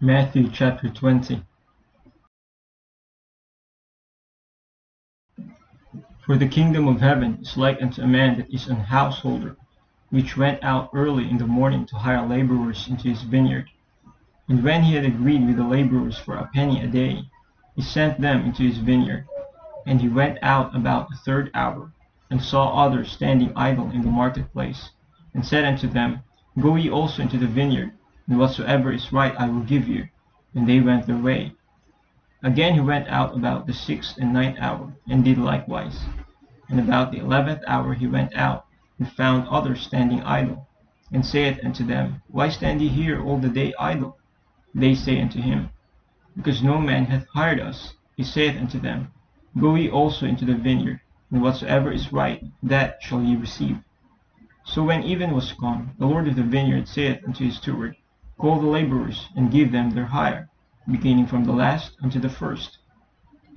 Matthew chapter 20 For the kingdom of heaven is like unto a man that is an householder, which went out early in the morning to hire laborers into his vineyard. And when he had agreed with the laborers for a penny a day, he sent them into his vineyard. And he went out about the third hour, and saw others standing idle in the marketplace, and said unto them, Go ye also into the vineyard, and whatsoever is right I will give you. And they went their way. Again he went out about the sixth and ninth hour, and did likewise. And about the eleventh hour he went out, and found others standing idle, and saith unto them, Why stand ye here all the day idle? They say unto him, Because no man hath hired us. He saith unto them, Go ye also into the vineyard, and whatsoever is right, that shall ye receive. So when even was come, the Lord of the vineyard saith unto his steward, Call the laborers, and give them their hire, beginning from the last unto the first.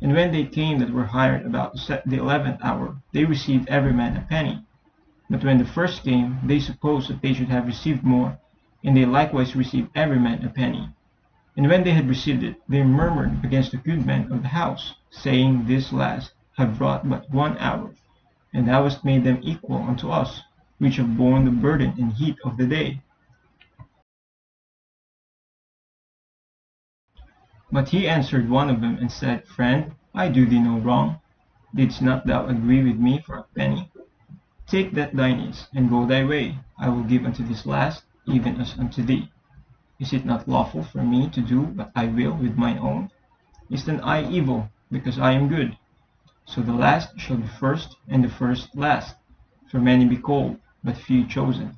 And when they came that were hired about the eleventh hour, they received every man a penny. But when the first came, they supposed that they should have received more, and they likewise received every man a penny. And when they had received it, they murmured against the good men of the house, saying, This last have wrought but one hour, and thou hast made them equal unto us, which have borne the burden and heat of the day. But he answered one of them, and said, Friend, I do thee no wrong. Didst not thou agree with me for a penny? Take that thine is, and go thy way. I will give unto this last, even as unto thee. Is it not lawful for me to do what I will with mine own? Is then I evil, because I am good? So the last shall be first, and the first last. For many be called, but few chosen.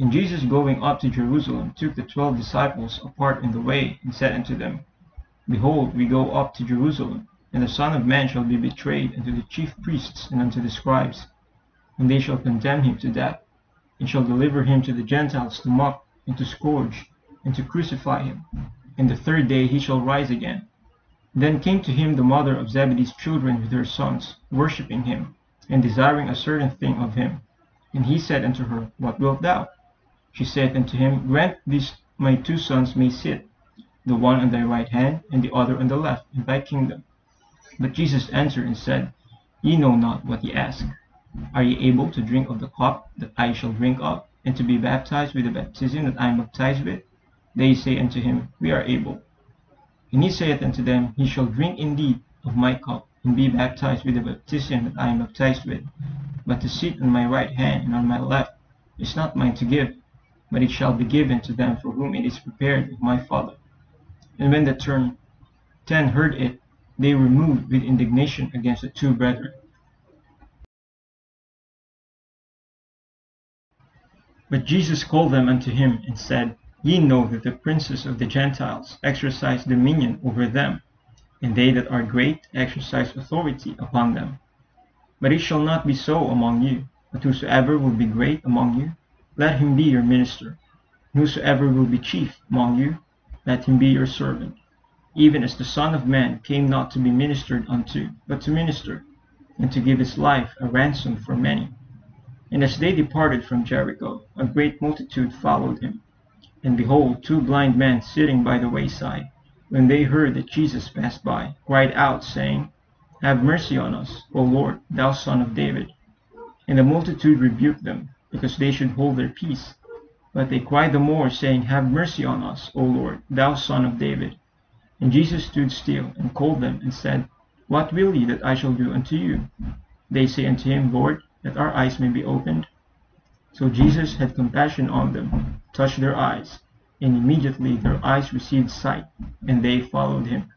And Jesus going up to Jerusalem took the twelve disciples apart in the way, and said unto them, Behold, we go up to Jerusalem, and the Son of Man shall be betrayed unto the chief priests and unto the scribes. And they shall condemn him to death, and shall deliver him to the Gentiles to mock, and to scourge, and to crucify him. And the third day he shall rise again. Then came to him the mother of Zebedee's children with her sons, worshipping him, and desiring a certain thing of him. And he said unto her, What wilt thou? She saith unto him, Grant these my two sons may sit the one on thy right hand, and the other on the left, in thy kingdom. But Jesus answered and said, Ye know not what ye ask. Are ye able to drink of the cup that I shall drink of, and to be baptized with the baptism that I am baptized with? They say unto him, We are able. And he saith unto them, He shall drink indeed of my cup, and be baptized with the baptism that I am baptized with. But to sit on my right hand and on my left is not mine to give, but it shall be given to them for whom it is prepared of my Father. And when the turn ten heard it, they were moved with indignation against the two brethren. But Jesus called them unto him, and said, Ye know that the princes of the Gentiles exercise dominion over them, and they that are great exercise authority upon them. But it shall not be so among you, but whosoever will be great among you, let him be your minister. Whosoever will be chief among you, let him be your servant, even as the Son of Man came not to be ministered unto, but to minister, and to give his life a ransom for many. And as they departed from Jericho, a great multitude followed him. And behold, two blind men sitting by the wayside, when they heard that Jesus passed by, cried out, saying, Have mercy on us, O Lord, thou Son of David. And the multitude rebuked them, because they should hold their peace. But they cried the more, saying, Have mercy on us, O Lord, thou Son of David. And Jesus stood still, and called them, and said, What will ye that I shall do unto you? They say unto him, Lord, that our eyes may be opened. So Jesus had compassion on them, touched their eyes, and immediately their eyes received sight, and they followed him.